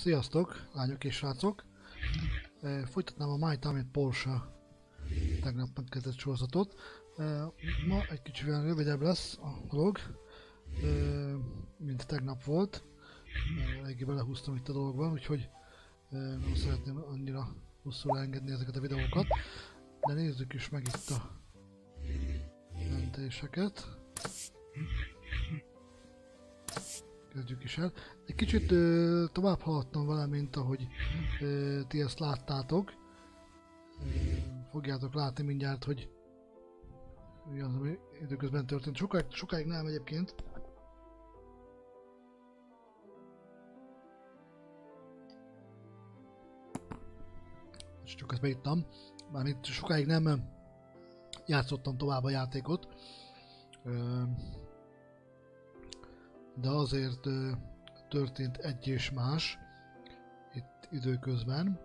Sziasztok, lányok és srácok! Folytatnám a My Time Porsche tegnap megkezdett sorozatot. Ma egy kicsivel rövidebb lesz a dolog, mint tegnap volt. Eléggé belehúztam itt a dologban, úgyhogy nem szeretném annyira hosszúra engedni ezeket a videókat. De nézzük is meg itt a mentéseket. Kezdjük is el. Egy kicsit ö, tovább haladtam vele, mint ahogy ö, ti ezt láttátok. Fogjátok látni mindjárt, hogy mi az, ami időközben történt. Sokáig, sokáig nem egyébként. És csak ezt beittam. Mármint sokáig nem játszottam tovább a játékot. De azért történt egy és más itt időközben.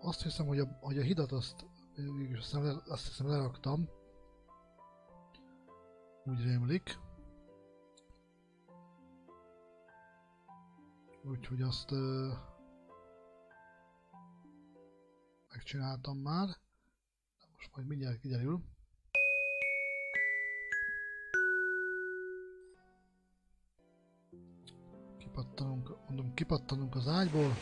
Azt hiszem, hogy a, hogy a hidat azt, azt, hiszem, leraktam. Úgy rémlik. Úgyhogy azt megcsináltam már. De most majd mindjárt kiderül. Kipattanunk, mondom, kipattanunk az ágyból.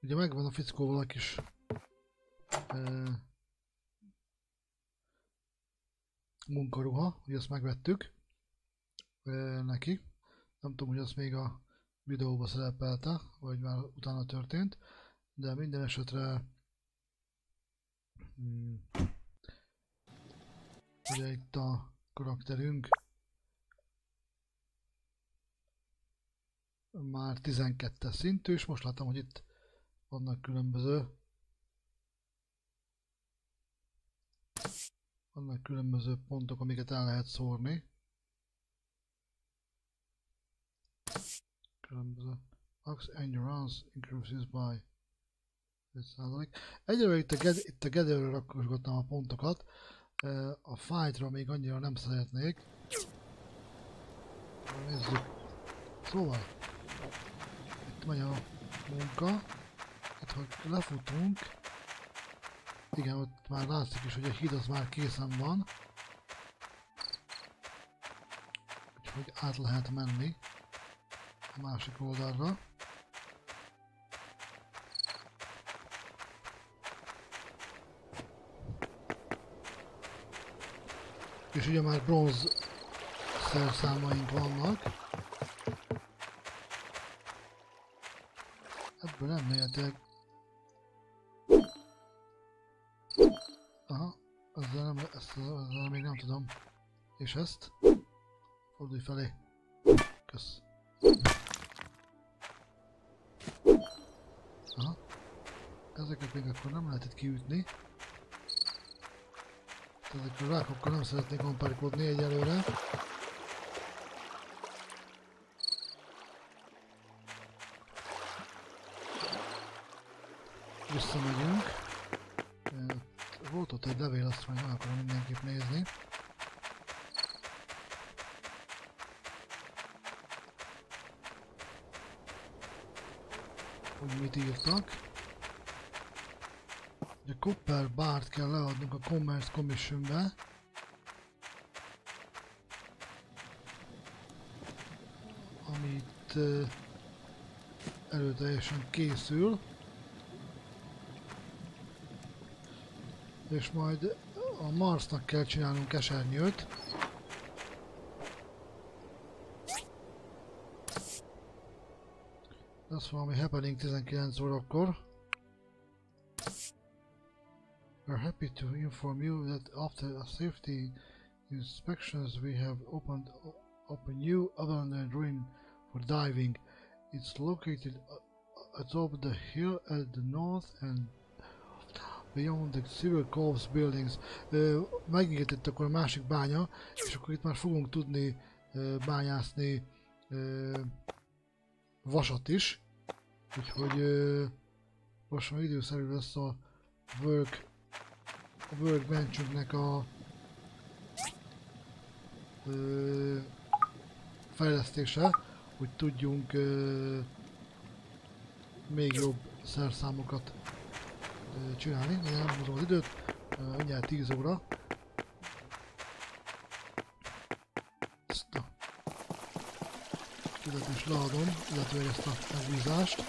Ugye megvan a fickóval a kis e, munkaruha, hogy azt megvettük e, neki. Nem tudom, hogy az még a videóba szerepelte, vagy már utána történt, de minden esetre mm, ugye itt a karakterünk már 12-es szintű, és most látom, hogy itt vannak különböző vannak különböző pontok, amiket el lehet szórni. Különböző Max Endurance increases by 5%. Egyelőre itt a, itt a Gatherről rakosgattam a pontokat. A fightra még annyira nem szeretnék. Nézzük. Szóval, megy a munka. Hát, ha lefutunk, igen, ott már látszik is, hogy a híd az már készen van. Úgyhogy át lehet menni a másik oldalra. És ugye már bronz szerszámaink vannak. Ebből elméletileg... Aha, ezzel, nem, ezt, ezzel még nem tudom. És ezt? Fordulj felé. Kösz. Aha. Ezeket még akkor nem lehet itt kiütni. Ezekkel a rákokkal nem szeretnék kompárkodni egyelőre. Visszamegyünk. Volt ott egy levél, azt majd meg akarom mindenképp nézni. Hogy mit írtak. A Copper Bart kell leadnunk a Commerce Commissionbe. Amit előteljesen készül. És majd a Marsnak kell csinálnunk esernyőt. Ez valami happening 19 órakor. We're happy to inform you that after a safety inspections we have opened up a new abandoned ruin for diving. It's located atop the hill at the north and beyond the Civil Corps buildings. Megnyílt akkor a másik bánya, és akkor itt már fogunk tudni bányászni vasat is. Úgyhogy most már időszerű lesz a work a workbenchünknek a fejlesztése. hogy tudjunk még jobb szerszámokat csinálni. De nem húzom az időt, mindjárt 10 óra. Ezt a tüzet is leadom, illetve ezt a megbízást.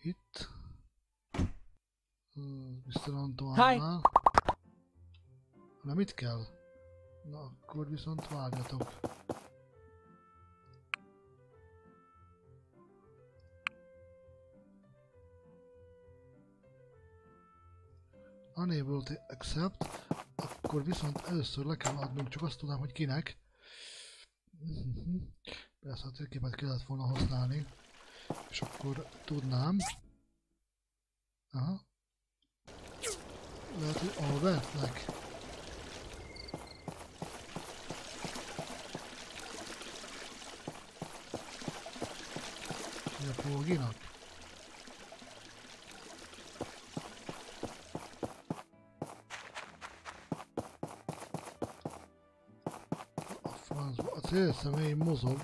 Itt. Mr. Antoine-nál. Nem itt kell? Na, akkor viszont várjatok. Unable to accept, akkor viszont először le kell adnunk, csak azt tudom, hogy kinek. Persze a térképet kellett volna használni, és akkor tudnám. Aha. Lehet, hogy Albertnek. Mi a Póginak? A célszemély mozog.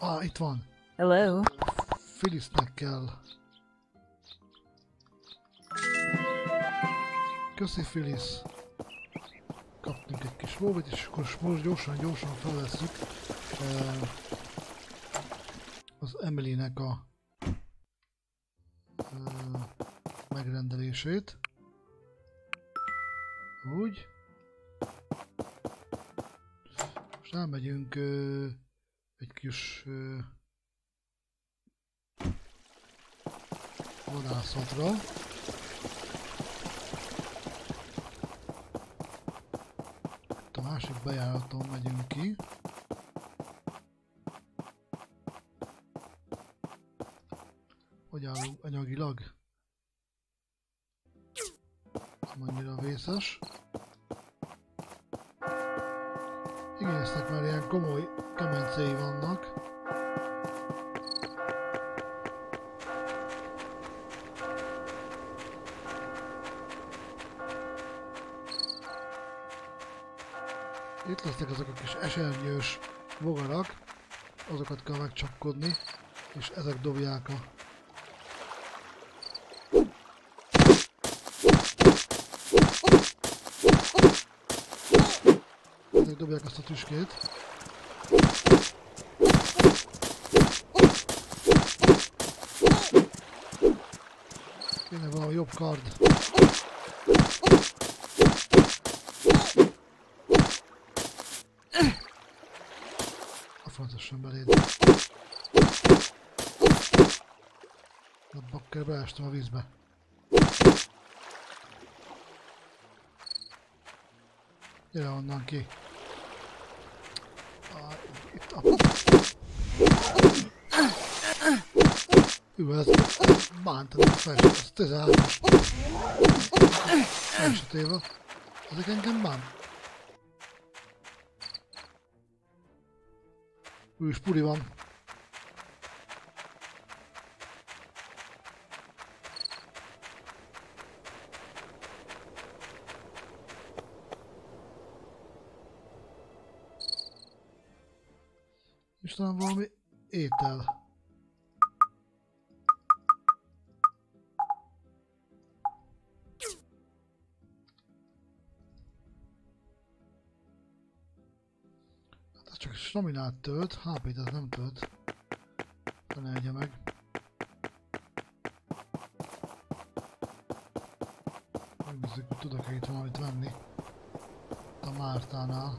Ah, itt van. Hello. Phyllisnek kell. Köszi Phyllis. Kis lóvét, és akkor most gyorsan, gyorsan felveszünk az Emily-nek a megrendelését. Úgy. Most elmegyünk egy kis vadászatra. Itt a másik bejáraton megyünk ki. Hogy állunk anyagilag? Nem annyira vészes. Igényeztek már ilyen komoly kemencéi vannak. Itt lesznek azok a kis esernyős bogarak, azokat kell megcsapkodni, és ezek dobják a... Ezek dobják azt a tüskét. Kéne valami jobb kard. A fontosan beléd. A bakker beestem a vízbe. Gyere onnan ki. Ah, itt a... Ú, ez bántani a felső, ez 13-as. Felső téva. Ezek engem bánt. Ő is puri van. És talán valami étel. Csak staminát tölt, HP-t ez nem tölt. Ne egye meg. Megnézzük, hogy tudok-e itt valamit venni. A Mártánál.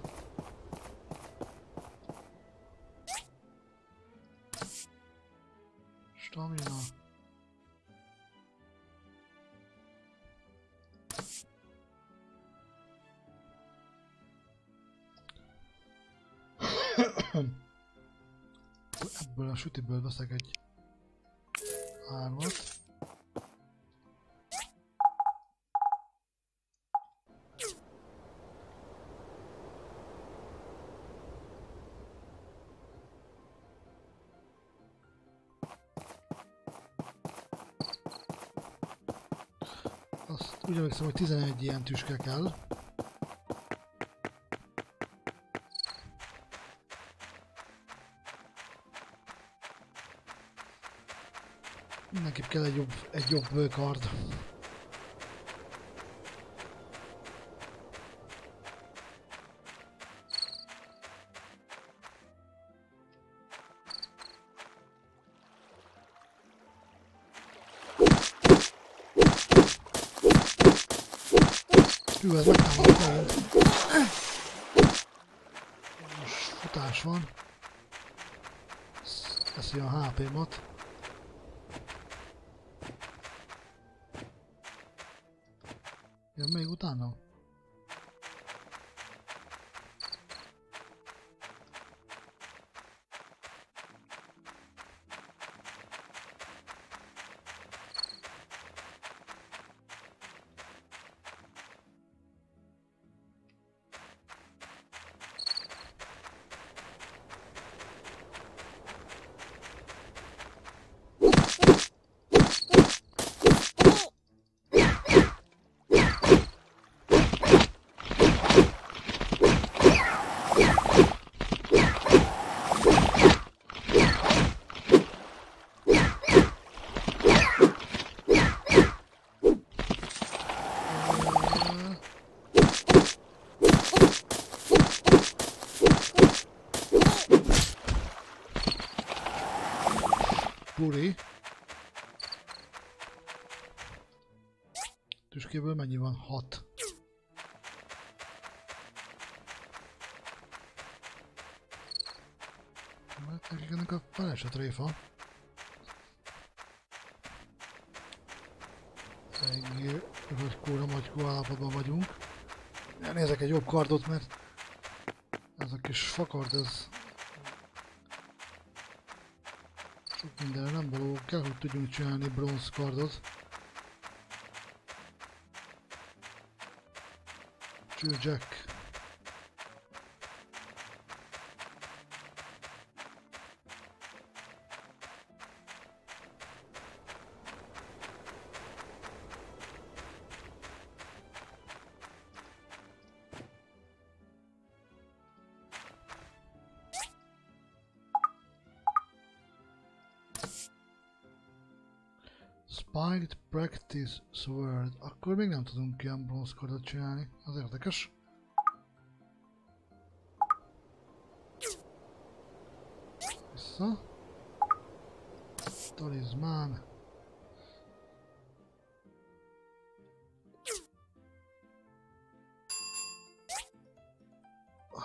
sütiből veszek egy hármat. Azt úgy emlékszem, hogy 11 ilyen tüske kell. Mindenképp kell egy jobb, egy jobb kard. Puri. Tüskéből mennyi van? 6. Hát nekik ennek a feles a tréfa. Eléggé rögykóra magykó állapotban vagyunk. Nézek egy jobb kardot, mert ez a kis fakard, ez sok mindenre nem való. Kell, hogy tudjunk csinálni bronz kardot. Cső Jack. Practice Sword. Akkor még nem tudunk ilyen bronz kardot csinálni. Az érdekes. Vissza. Talizmán.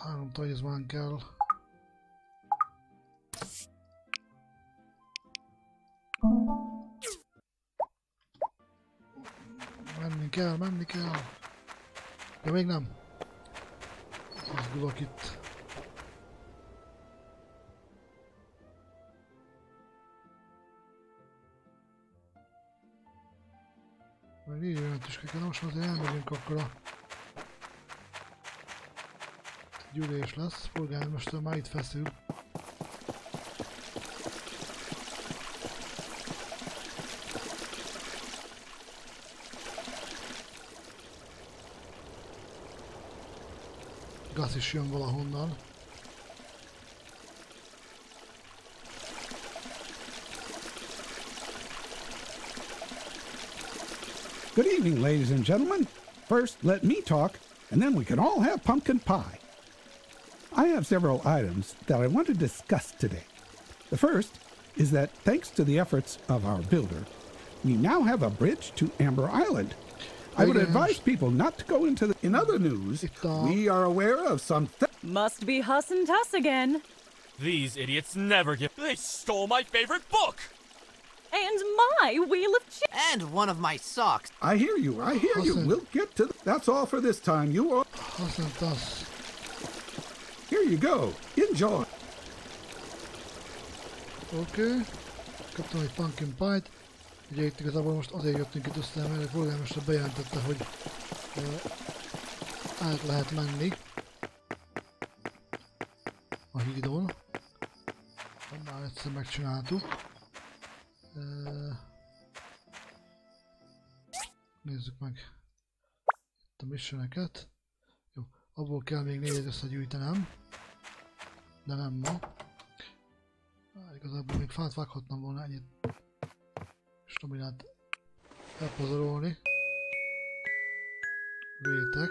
Három talizmán kell. Kell, menni kell. De még nem. Izgulok itt. Meg így olyan tüskéken, most azért elmegyünk akkor a gyűlés lesz, polgármester már itt feszül. Is jön valahonnan. Good evening, ladies and gentlemen. First, let me talk, and then we can all have pumpkin pie. I have several items that I want to discuss today. The first is that thanks to the efforts of our builder, we now have a bridge to Amber Island. I would Yes. advise people not to go into the. In other news, we are aware of some. Must be Huss and Tuss again. These idiots never give. They stole my favorite book! And my Wheel of Ch- And one of my socks. I hear you. I hear you. Listen. We'll get to. That's all for this time. You all. Azt mondta, az. Here you go. Enjoy. Okay. Kaptam my pumpkin pie-t. Ugye itt igazából most azért jöttünk itt össze, mert a polgármester bejelentette, hogy uh, át lehet menni a hídon. Már egyszer megcsináltuk. Uh, nézzük meg. a missioneket. Jó, abból kell még négyet összegyűjtenem. De nem ma. Igazából még fát vághattam volna ennyit. Stabilát elpazarolni. Vétek.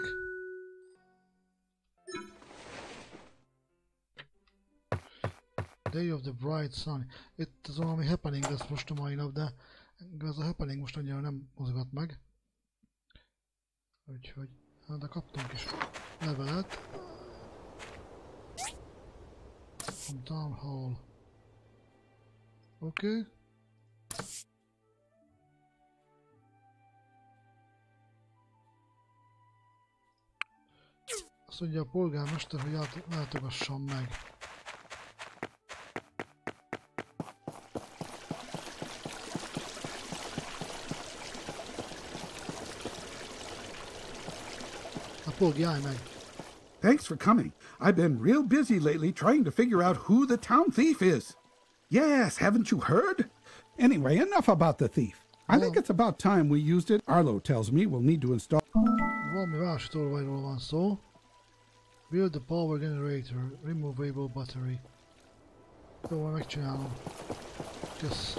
Day of the Bright Sun. Itt az valami happening lesz most a mai nap, de ez a happening most annyira nem mozgat meg. Úgyhogy, hát de kaptunk is levelet. From Town Hall. Oké. Okay. Azt mondja a polgármester, hogy látogassam meg. A polgi, állj meg! Thanks for coming. I've been real busy lately trying to figure out who the town thief is. Yes, haven't you heard? Anyway, enough about the thief. I think oh. it's about time we used it. Arlo tells me we'll need to install. Valami van szó. Build the power generator, removable battery. Jó, majd megcsinálom. Kösz.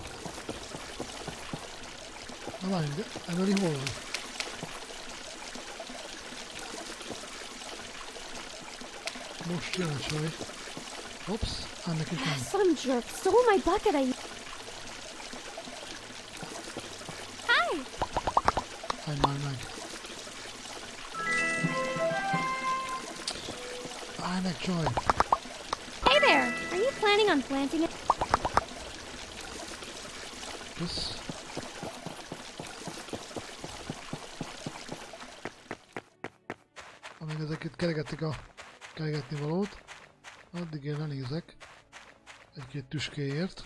Na várj, de Emily hol van? Most jön a csaj. Ops, ennek itt nem. Some jerk stole my bucket. I. Amíg ezek itt keregetik a keregetni valót, addig én lenézek egy-két tüskéért.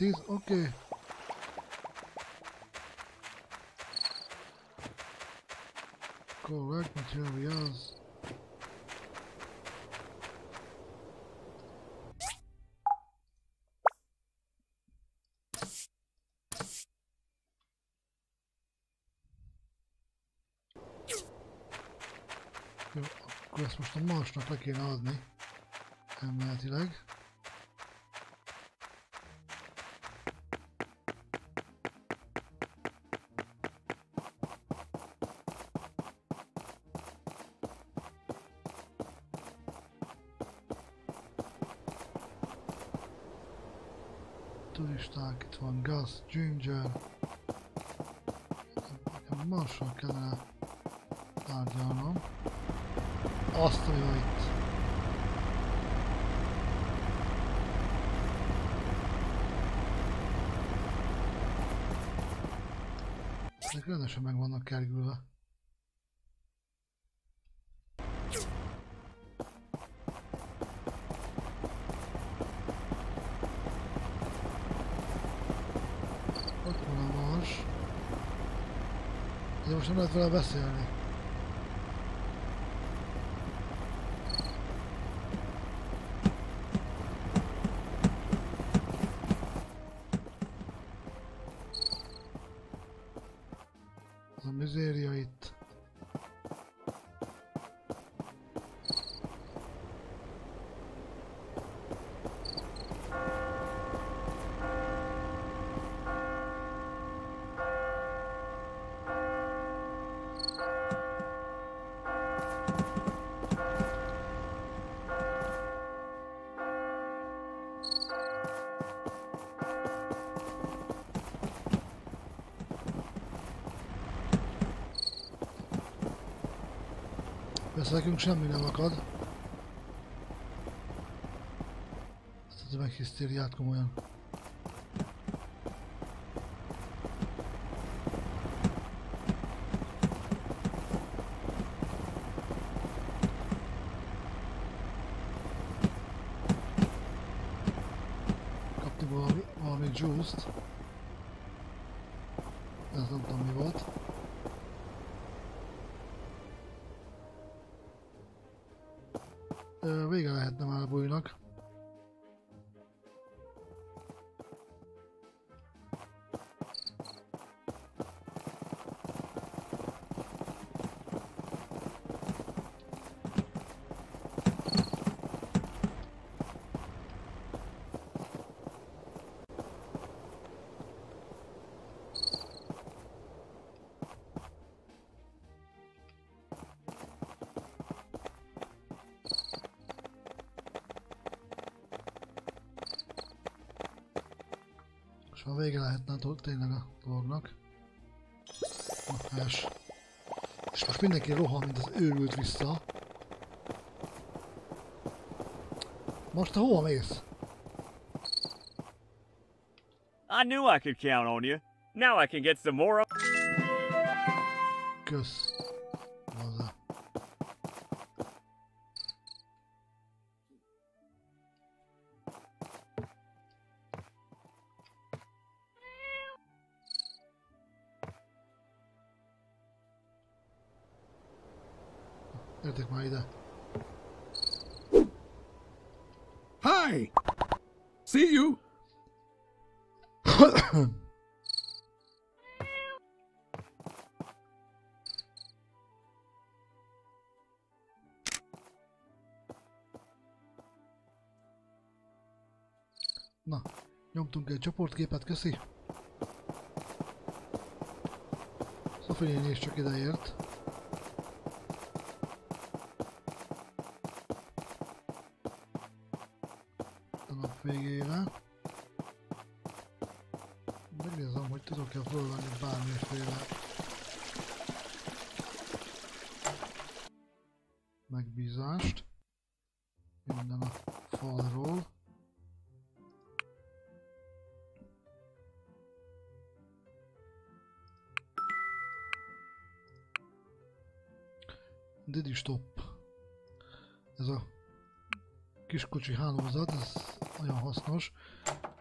Tíz. Okay. Correct materials. Jó, akkor ezt most a marsnak le kéne adni. Elméletileg. Rendesen meg vannak kergülve. Ott van a mars. De most nem lehet vele beszélni. Persze nekünk semmi nem akad. Ezt a tömeghisztériát komolyan. Vége lehetne tényleg a dolognak. Na. És most mindenki rohan, mint az őrült vissza. Most te hova mész? I knew I could count on you. Now I can get some more. Kösz. Már ide. Hi! See you! Na, nyomtunk egy csoportképet, köszi. Sophie néni is csak ideért. Hálózat, ez nagyon hasznos.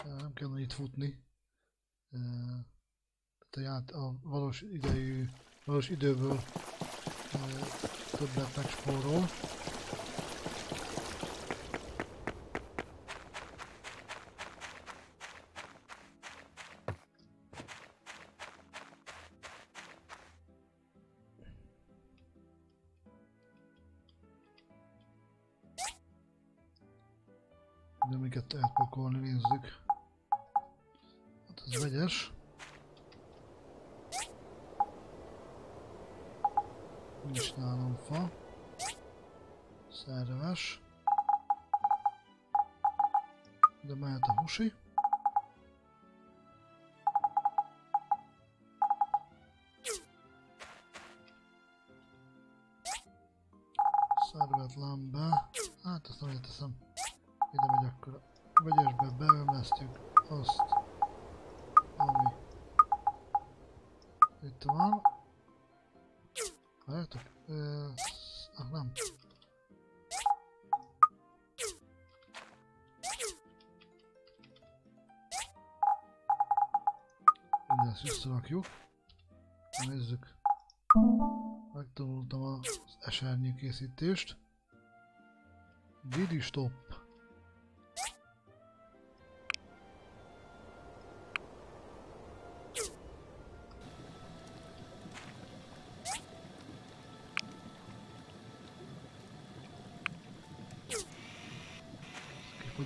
Nem kell itt futni. Eh, Tehát a, a valós idejű, valós időből többet megspórol. De miket lehet pakolni, nézzük. Hát ez vegyes. Nincs nálam fa. Szerves. De mehet a husi. si tišt. Vidiš to?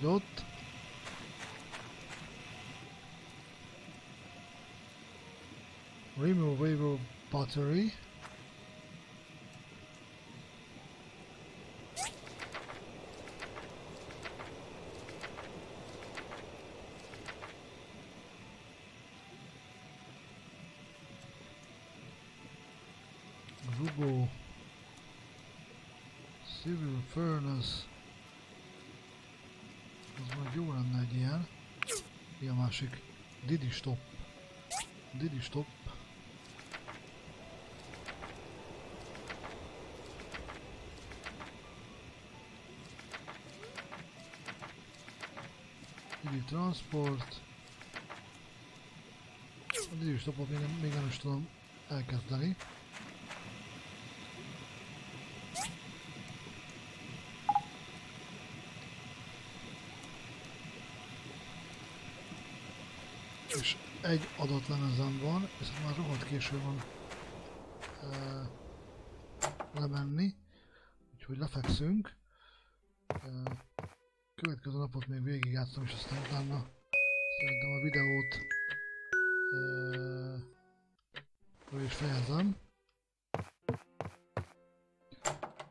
Dort. Remove battery. Rugó. Civil Furnace. Az majd jó lenne egy ilyen. Mi a másik? Didi Stop. Didi Stop. Didi Transport. A Didi Stopot még nem, még nem is tudom elkezdeni. és egy adatlan ezen van, viszont már rohadt késő van uh, lemenni, úgyhogy lefekszünk. Uh, következő napot még végigjátszom, és aztán utána szerintem a videót uh, is fejezem.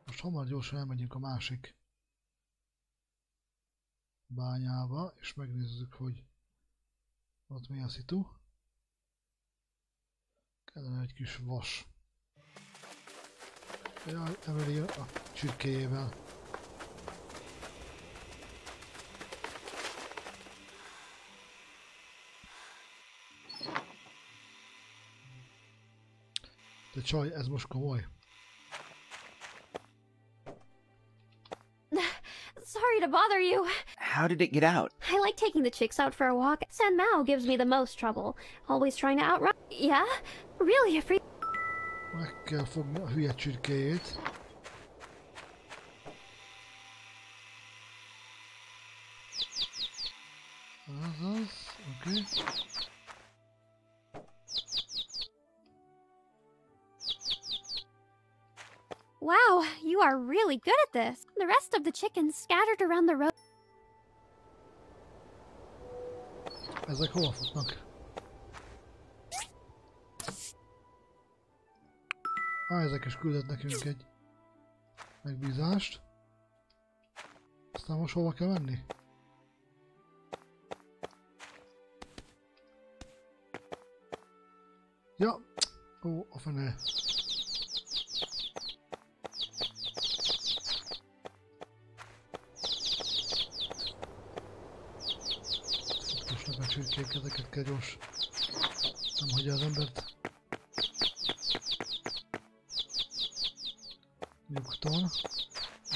Most hamar gyorsan elmegyünk a másik bányába, és megnézzük, hogy ott mi a szitu? Kellene egy kis vas. Jaj, emeli a csirkéjével. De csaj, ez most komoly. Sorry to bother you. How did it get out? I like taking the chicks out for a walk. San Mao gives me the most trouble. Always trying to outrun. Yeah? Really, a free. Meg fogni a hülye csirkéjét. Azaz, oké. Okay. Wow, you are really good at this. The rest of the chickens scattered around the road. Ezek hova futnak? Á, ezek is küldött nekünk egy megbízást. Aztán most hova kell menni? Ja, ó, a fene. Csirkék, ezeket kell gyors. Nem hagyja az embert. Nyugton.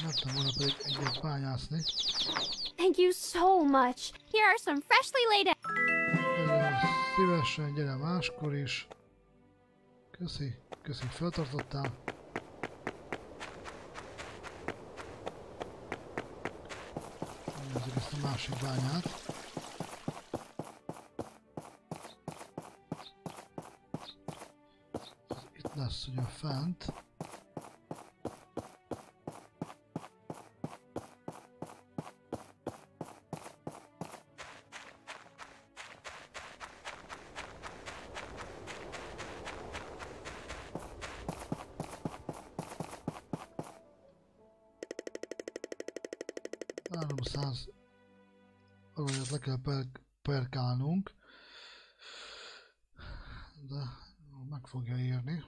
Mertem volna pedig egyet bányászni. Thank you so much. Here are some freshly laid. Nagyon szívesen, gyere máskor is. Köszi, köszi, hogy feltartottál. Nézzük ezt a másik bányát. Itt lesz ugye fent. Háromszáz aranyat le kell per perkálnunk. De meg fogja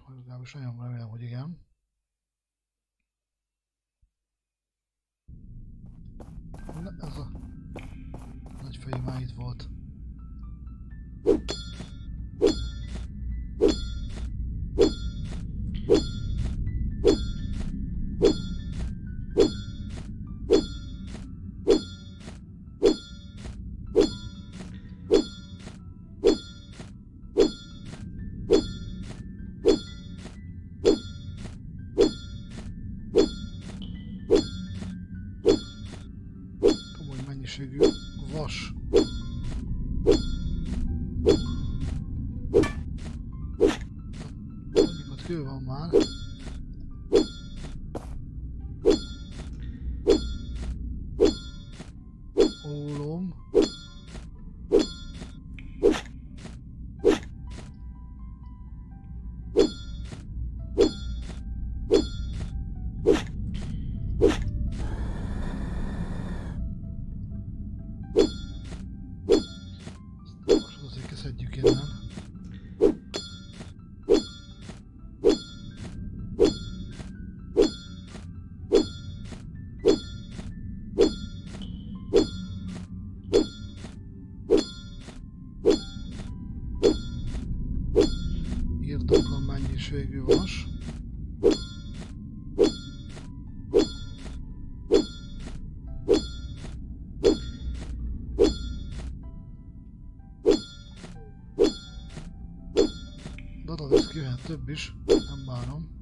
vagy legalábbis nagyon remélem, hogy igen. Na, ez a nagy fejű már itt volt. Vas. Mondjuk ott kő van már. Minőségű vas. Dadadesz ki jöhet több is, nem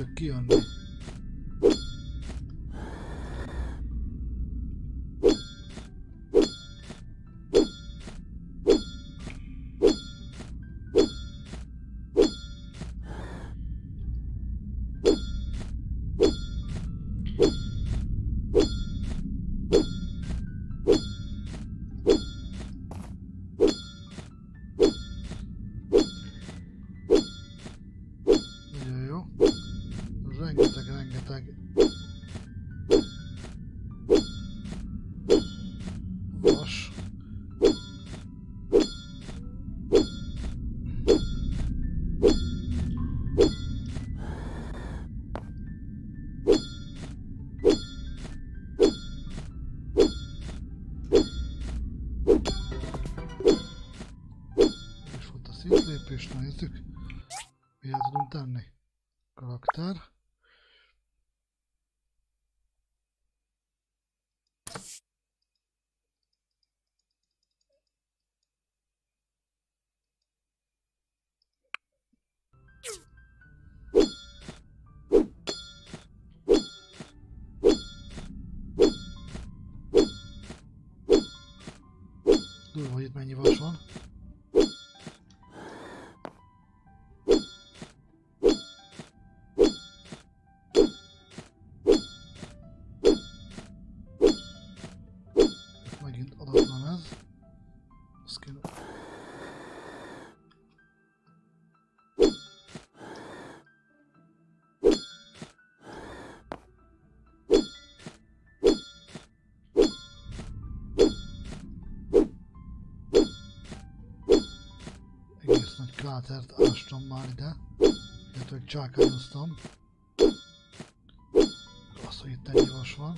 Yok ki yani. Rengeteg, rengeteg. Vas. És volt a szintlépés, na nézzük. Mire tudunk tenni? Karakter. Krátert ástam már ide, illetve csákányoztam. Az, hogy itt ennyi vas van.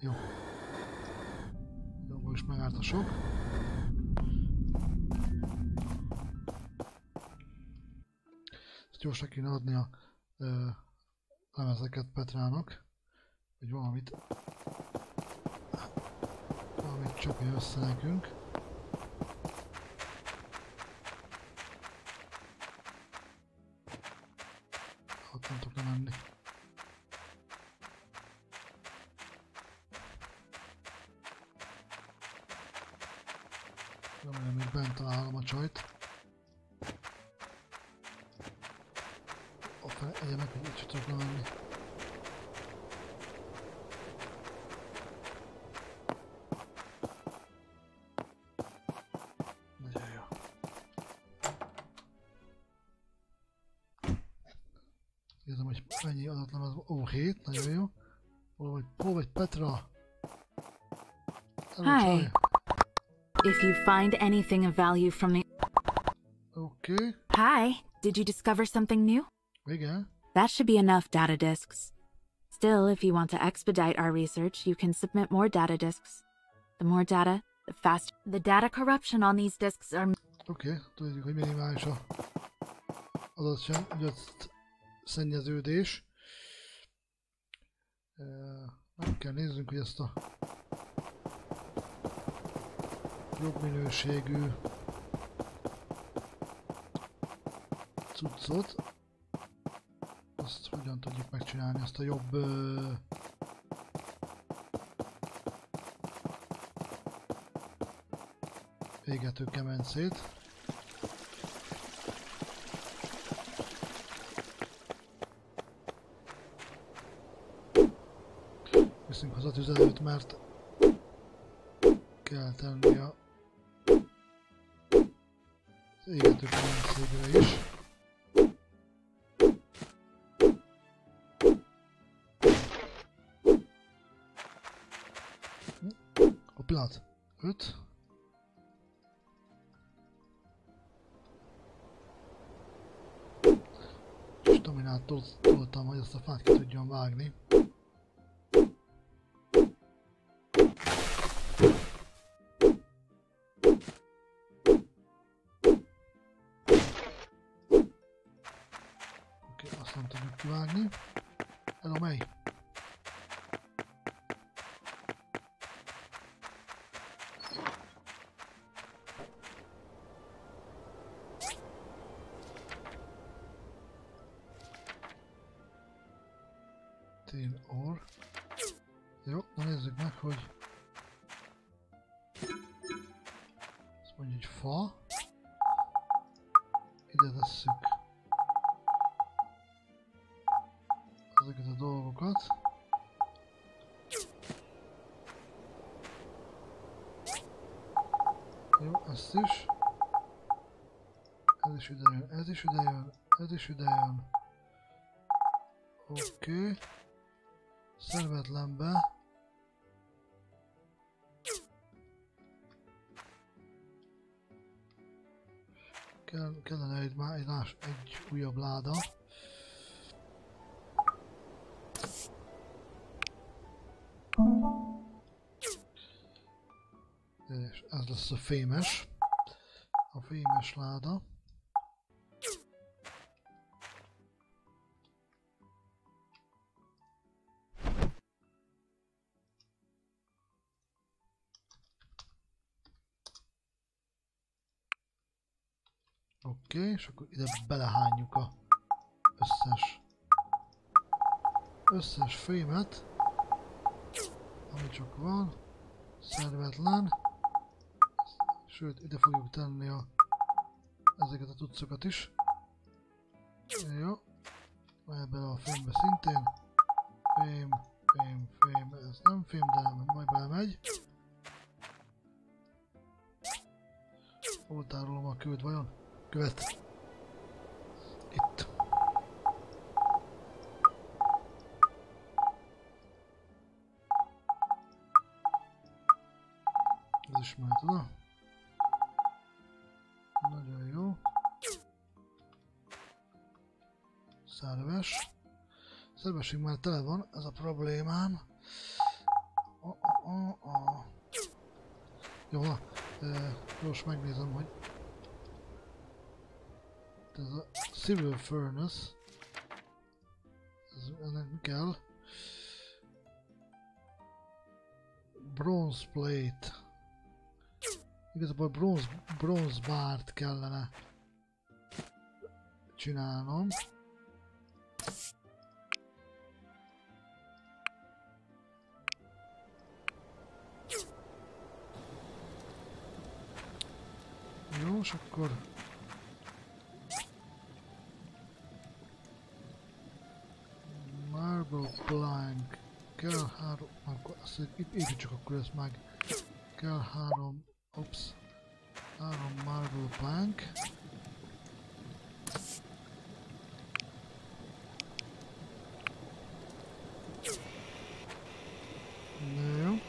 Jó. Jó, most megállt a sok. Ezt gyorsan kéne adni a ö, lemezeket Petrának, hogy valamit csapja össze nekünk. Ott nem tudok lemenni. Remélem még bent találom a csajt. Ott egyenek, hogy sem tudok lemenni. Adatlan az. Ó, 7, nagyon jó. Hol vagy, hol vagy Petra? Hi. If you find anything of value from the. Okay. Hi, did you discover something new? igen. That should be enough data disks. Still, if you want to expedite our research, you can submit more data disks. The more data, the faster. The data corruption on these disks are. Oké, okay. tudjuk, hogy minimális a adatsem, adat szennyeződés. Kell néznünk, hogy ezt a jobb minőségű cuccot azt hogyan tudjuk megcsinálni, ezt a jobb ö, égető kemencét. Mert kell tenni a égető pincégre is. A pillanat. 5. Staminát tol- toltam, hogy azt a fát ki tudjam vágni. Ezt is. Ez is ide jön, ez is ide jön, ez is ide jön. Oké. Okay. Szervetlenbe. Kell, kellene egy, má- egy, más, egy újabb láda. És ez lesz a fémes. A fémes láda. Oké, okay, és akkor ide belehányjuk a összes összes fémet, ami csak van, szervetlen, sőt ide fogjuk tenni a, ezeket a tudszokat is. Jó, bele a fémbe szintén, fém, fém, fém, ez nem fém, de majd belemegy. Hol tárolom a követ vajon? Követ. Itt. Ez is mehet oda. Szervesünk már tele van, ez a problémám. Oh, oh, oh. Jó, na, most megnézem, hogy ez a Civil Furnace. Ez, ennek kell? Bronze Plate. Igazából bronze, bronze bárt kellene csinálnom. Jó, és akkor Marble plank. Kell három, akkor azt itt építsük akkor ezt meg. Kell három, ops, három marble plank. Na jó.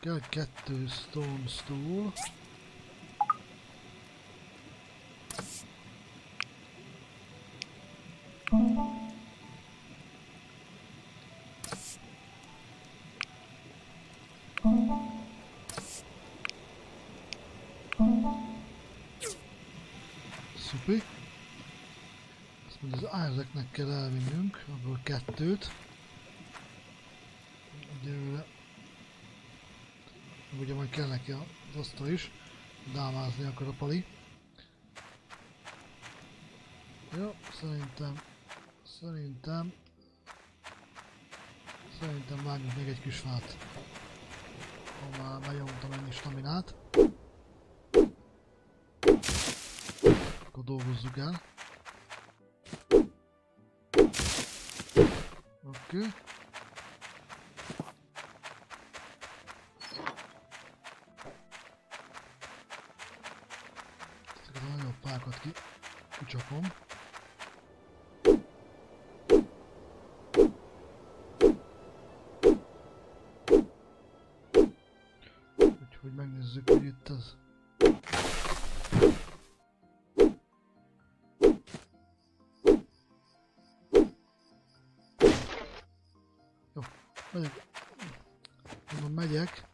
Kell kettő stone stool. Szupi. Azt mondja, az Isaacnek kell elvinnünk, abból kettőt. Egyelőre. Meg Ugye majd kell neki az asztal is. Dámázni akar a pali. Jó, szerintem... Szerintem... Szerintem vágjunk még egy kis fát. Ha már benyomtam ennyi staminát. Akkor dolgozzuk el. Oké. Ezeket a nagyobb pákat ki, kicsapom. Úgyhogy megnézzük, hogy itt az. Jó, megyek. Mondom, megyek.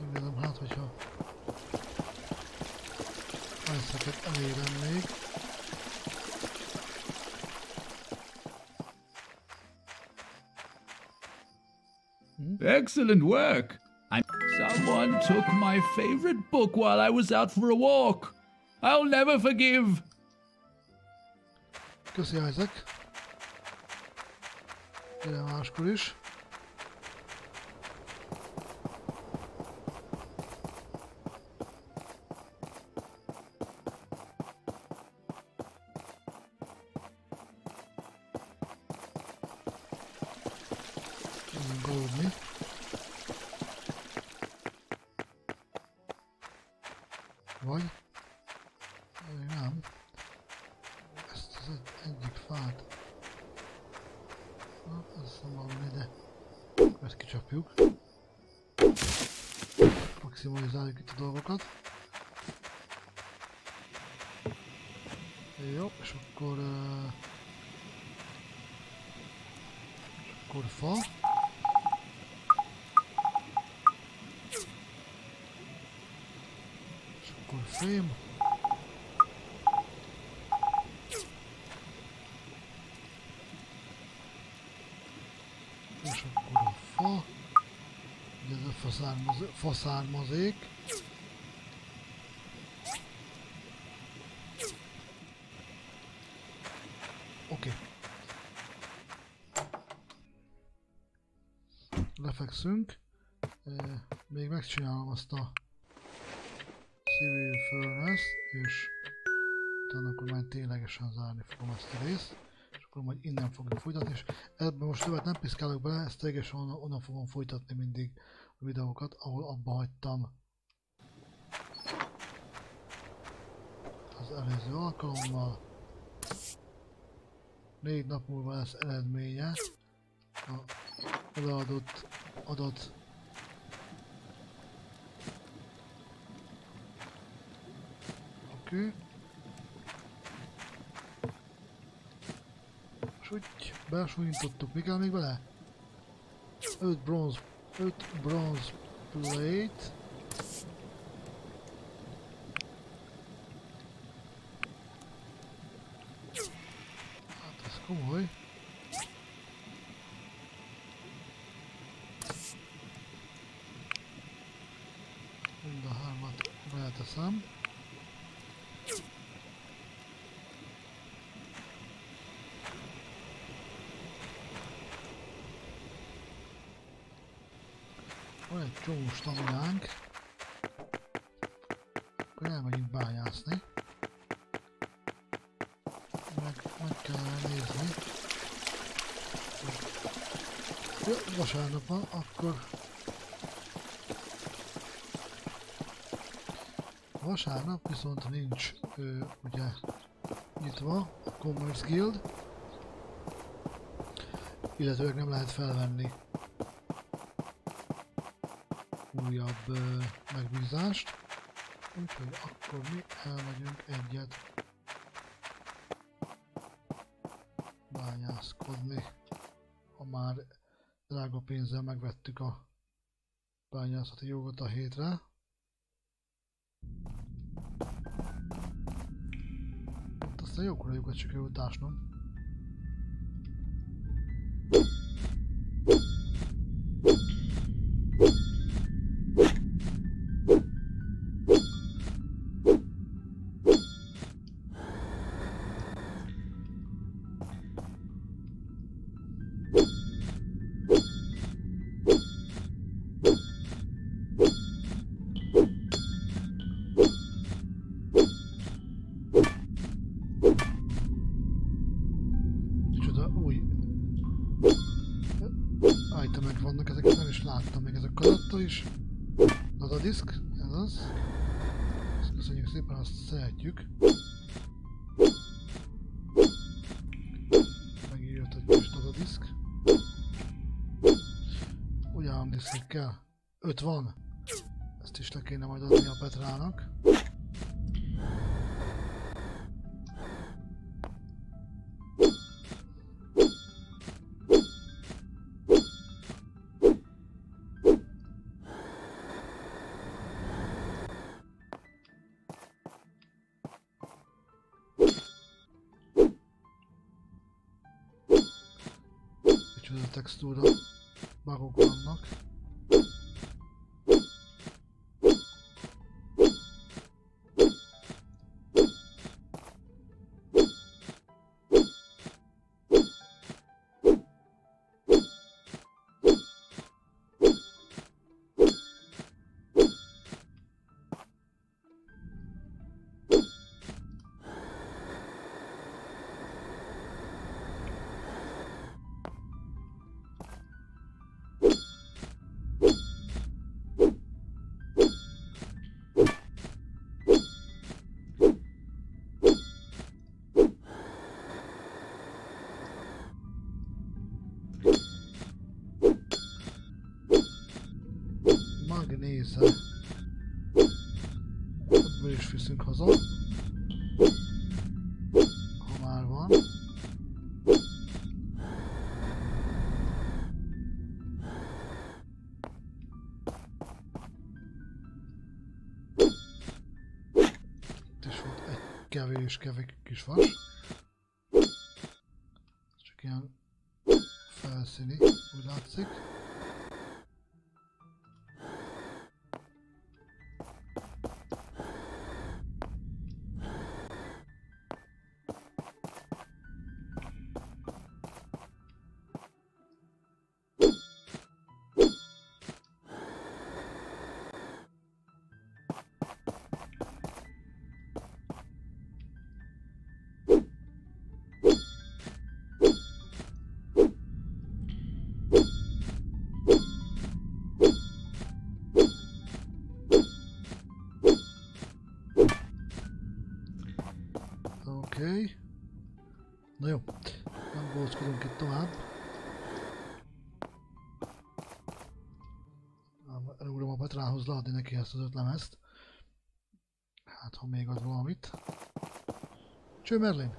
Megnézem hát, hogyha Még. Excellent work. I'm. Someone took my favorite book while I was out for a walk. I'll never forgive. Köszi Isaac. Gyere máskor is. Akkor fém. És akkor a fa. Ugye ez a faszármazék. faszármazék. Oké. Lefekszünk. Eh, Még megcsinálom azt a civil furnace és utána akkor majd ténylegesen zárni fogom ezt a részt és akkor majd innen fogjuk folytatni, és ebben most többet nem piszkálok bele, ezt ténylegesen onnan, onnan fogom folytatni mindig a videókat, ahol abba hagytam az előző alkalommal. Négy nap múlva lesz eredménye a odaadott adat Oké. És úgy besúlyintottuk, mi kell még vele? 5 bronze, 5 bronze plate. Hát ez komoly. Mind a hármat beleteszem. Van egy csomó staminánk. Akkor elmegyünk bányászni. Meg, meg kell nézni. Ja, vasárnap van, akkor... Vasárnap viszont nincs ö, ugye nyitva a Commerce Guild. Illetőleg nem lehet felvenni újabb ö, megbízást. Úgyhogy akkor mi elmegyünk egyet bányászkodni. Ha már drága pénzzel megvettük a bányászati jogot a hétre. Hát aztán jókora lyukat sikerült ásnom. Kell. Öt van. Ezt is le kéne majd adni a Petrának. Micsoda textúra bugok vannak. Magnéze. Ebből is viszünk haza. Ha már van. Itt is volt egy kevés, kevés kis vas. Oké. Okay. Na jó, nem góckodunk itt tovább. Elugrom a Petrához leadni neki ezt az öt lemezt. Hát, ha még ad valamit. Cső Merlin!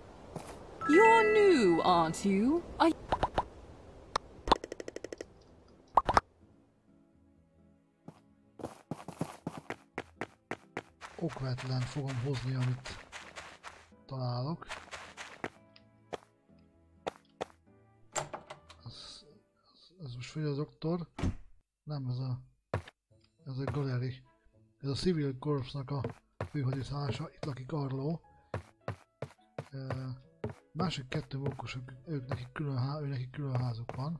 You're new, aren't you? I Okvetlen fogom hozni, amit találok. Ez, ez, ez most vagy a doktor? Nem, ez a... Ez a galeri. Ez a Civil Corpsnak a főhadiszállása. Itt lakik Arló. E, másik kettő mókusok, ők neki külön, ő neki külön házuk van.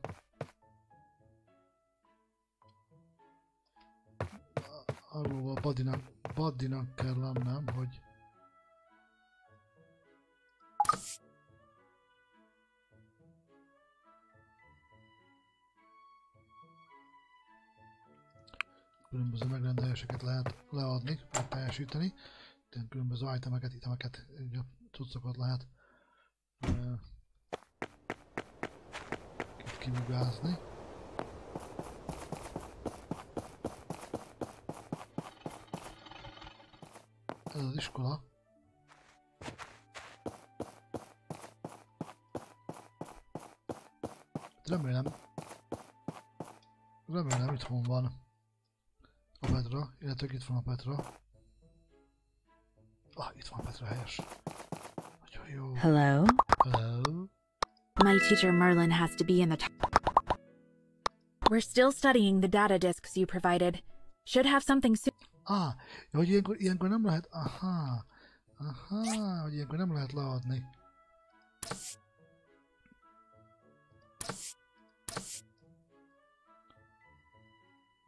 Arlóval Badinak, Badinak kell lennem, hogy különböző megrendeléseket lehet leadni, vagy teljesíteni. Tehát különböző itemeket, itemeket, cuccokat lehet uh, kimugázni. Ez az iskola. Remélem, remélem itthon van Petra, itt van a Petra. Ah, itt van Petra helyes. Nagyon jó. Hello? Hello. My teacher Merlin has to be in the t- We're still studying the data disks you provided. Should have something soon. Ah, ja, hogy ilyenkor, ilyenkor nem lehet, aha, aha, hogy ilyenkor nem lehet leadni.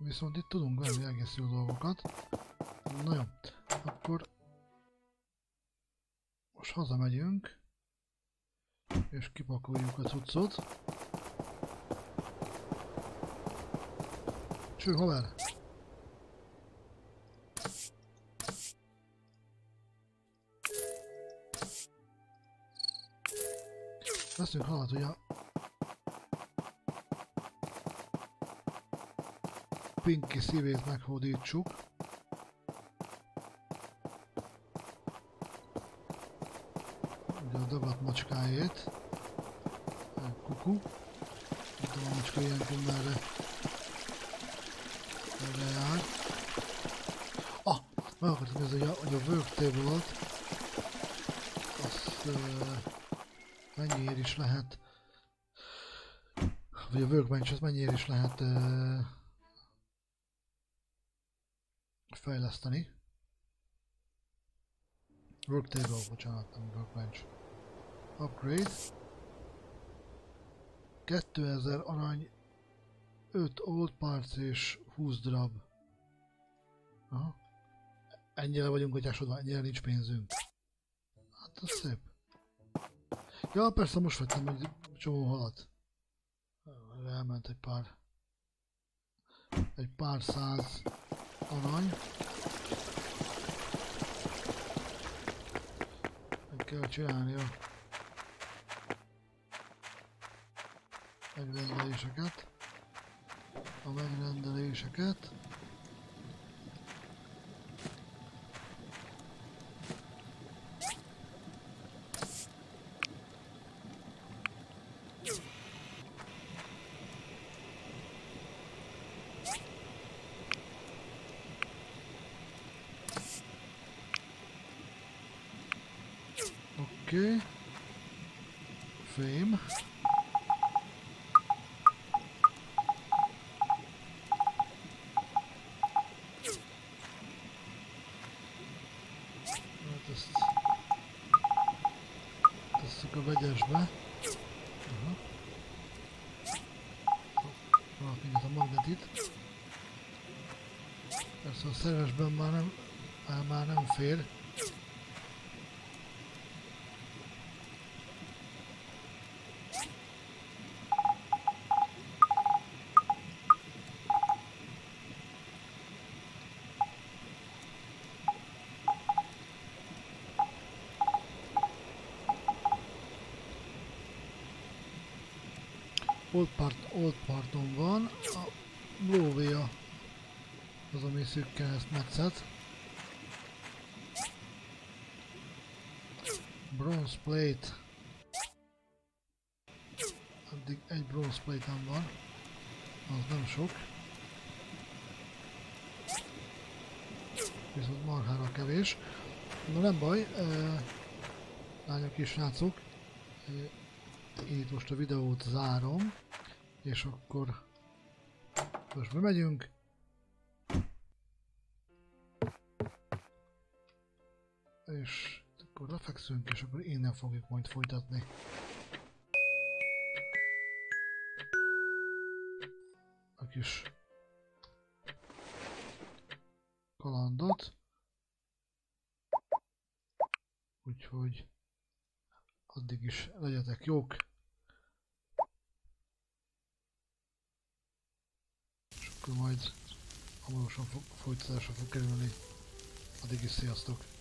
Viszont itt tudunk venni egész jó dolgokat. Na jó, akkor most hazamegyünk, és kipakoljuk a cuccot. Cső, haver! Veszünk halat, hogy a Pinky szívét meghódítsuk. Ugye a dagat macskájét. Kuku. Tudom, a macska ilyenkor merre, merre jár. Ah! Meg akartam nézni, hogy a, hogy a work table-ot azt uh, mennyiért is lehet vagy a workbench az mennyiért is lehet uh, fejleszteni. Worktable, bocsánat, nem workbench. Upgrade. 2000 arany, 5 old parts és 20 darab. Aha. Ennyire vagyunk gatyásodva, ennyire nincs pénzünk. Hát az szép. Ja, persze most vettem egy csomó halat. Elment egy pár. Egy pár száz arany. Meg kell csinálni a megrendeléseket. A megrendeléseket. Oké. Okay. Fame. Hát ezt... Tesszük a vegyesbe. Aha. Valaki a magnetit. Persze a szeresben már nem, már, már nem fér. Old part, old parton van, a lóvé az, ami szűkken ezt metszet. Bronze plate. Addig egy bronze plate van. Az nem sok. Viszont marhára kevés. Na nem baj, eh, lányok és srácok. Eh, itt most a videót zárom, és akkor most bemegyünk. Akkor lefekszünk, és akkor innen fogjuk majd folytatni. A kis kalandot. Úgyhogy addig is legyetek jók. És akkor majd hamarosan fog, folytatásra fog kerülni. Addig is sziasztok!